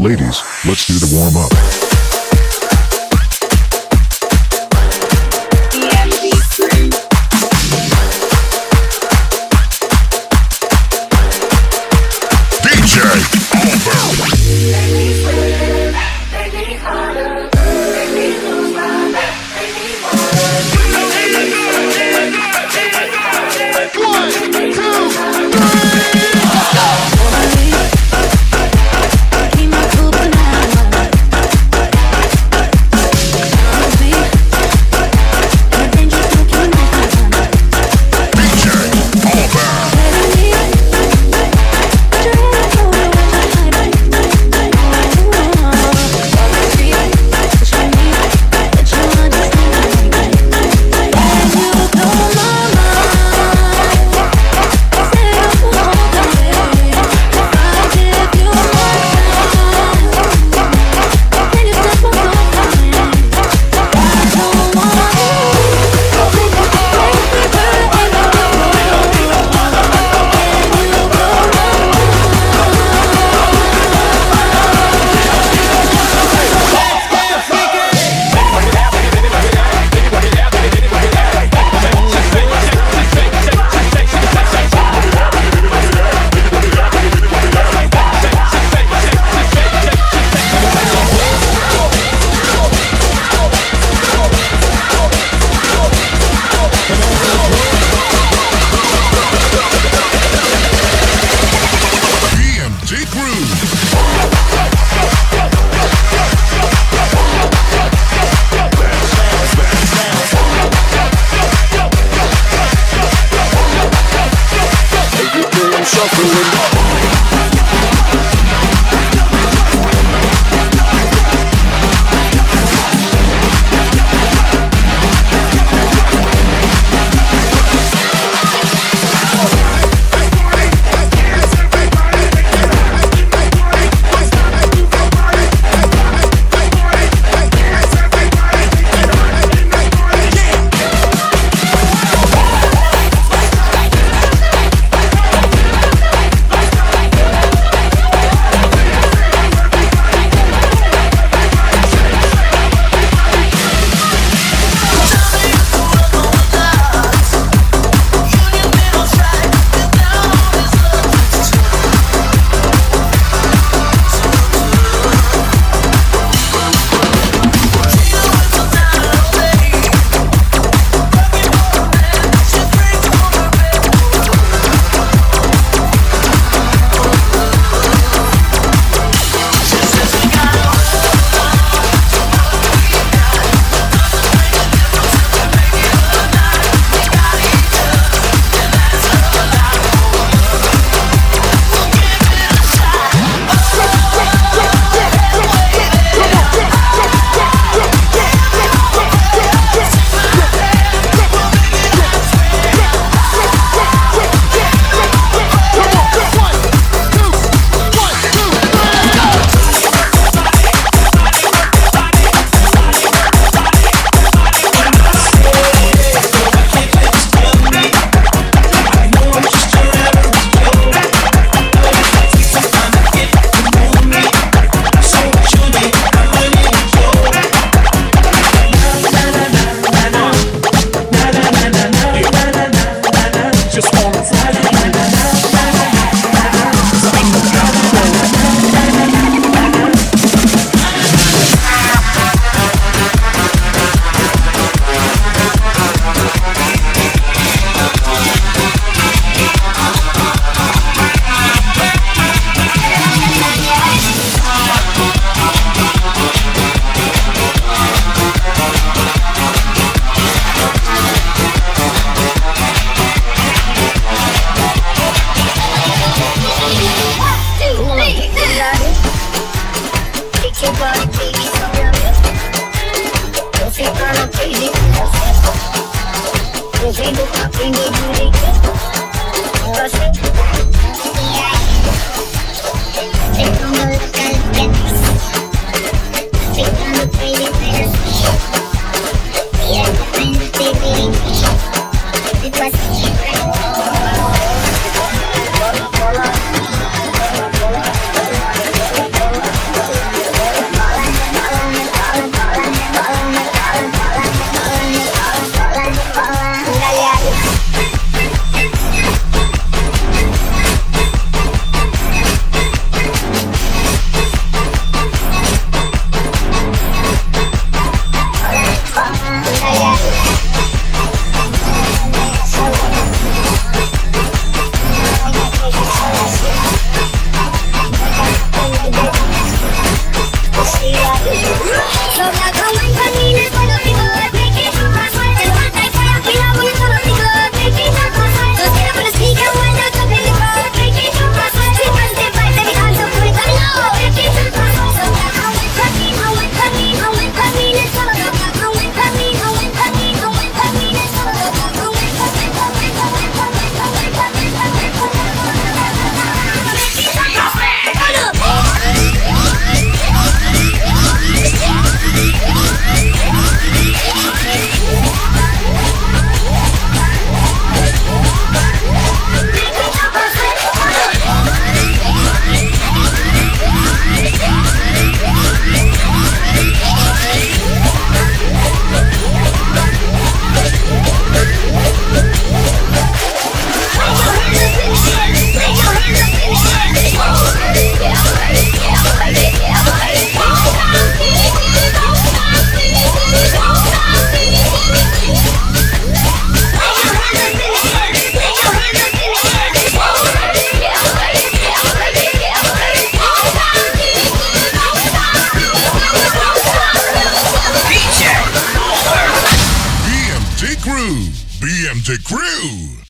Ladies, let's do the warm up. DJ Jingle, jingle, jingle, jingle. The crew.